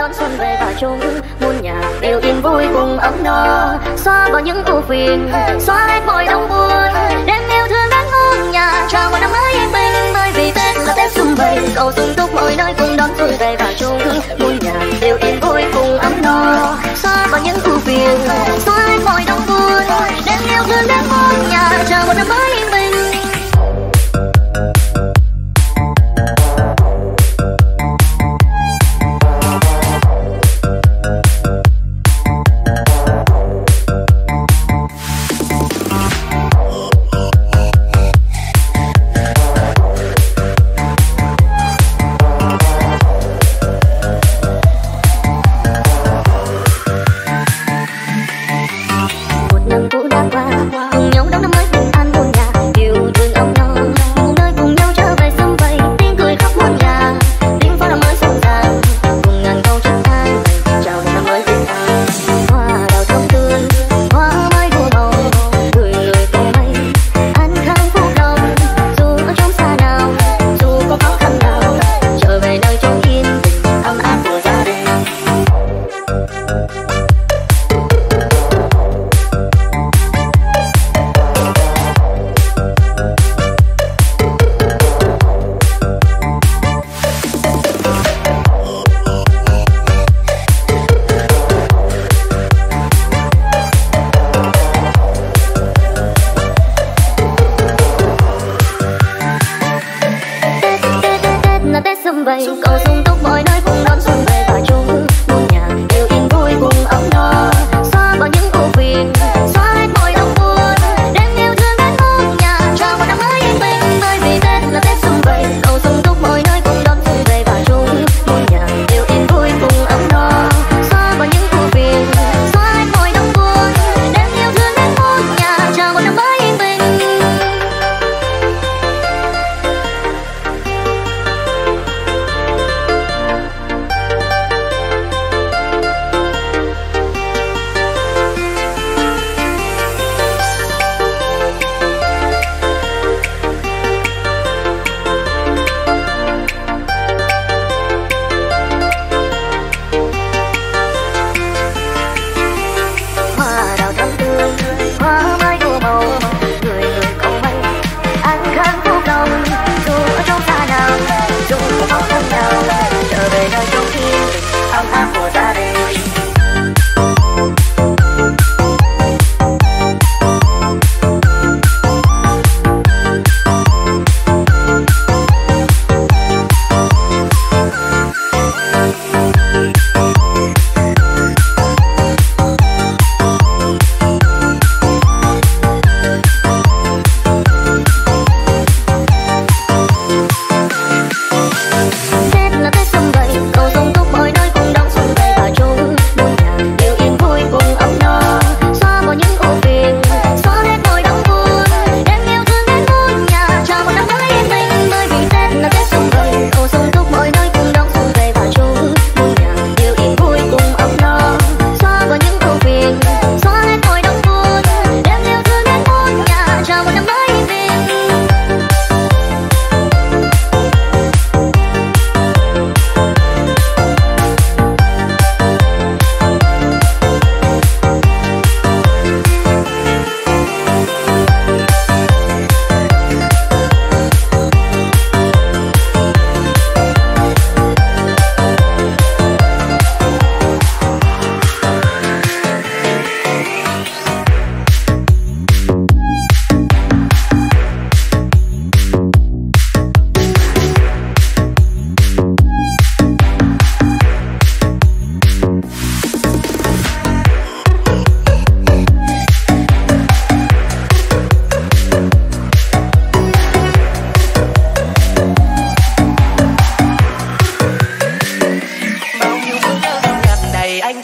đón xuân về và chung. Muôn nhà đều yên vui cùng ấm no. Xóa bỏ những ưu phiền, xóa hết mọi đau buồn. Đem yêu thương đến muôn nhà, chào một năm mới yên bình. Bởi vì tết là tết xuân vầy, cầu sung túc mọi nơi cùng đón xuân về và chung. Muôn nhà đều yên vui cùng ấm no. Xóa bỏ những ưu phiền, xóa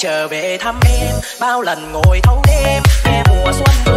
trở về thăm em. Bao lần ngồi thâu đêm nghe mùa xuân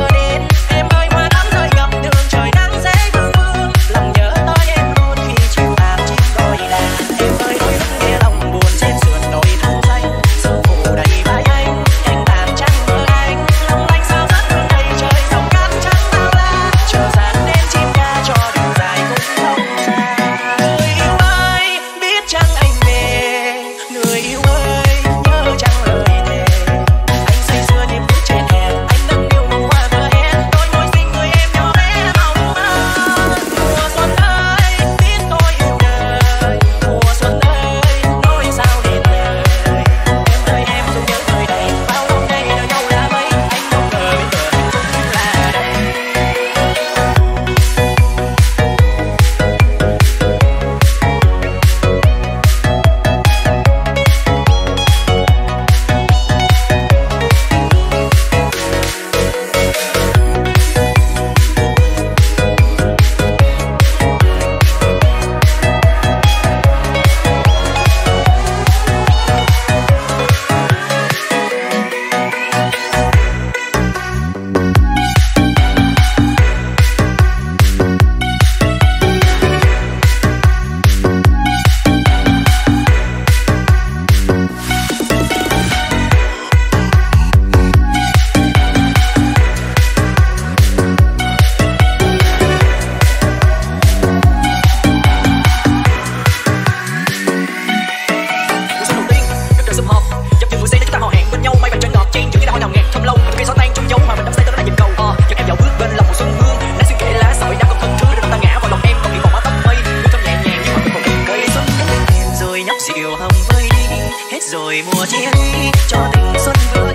dịu hồng vơi đi. Hết rồi mùa chia ly cho tình xuân vừa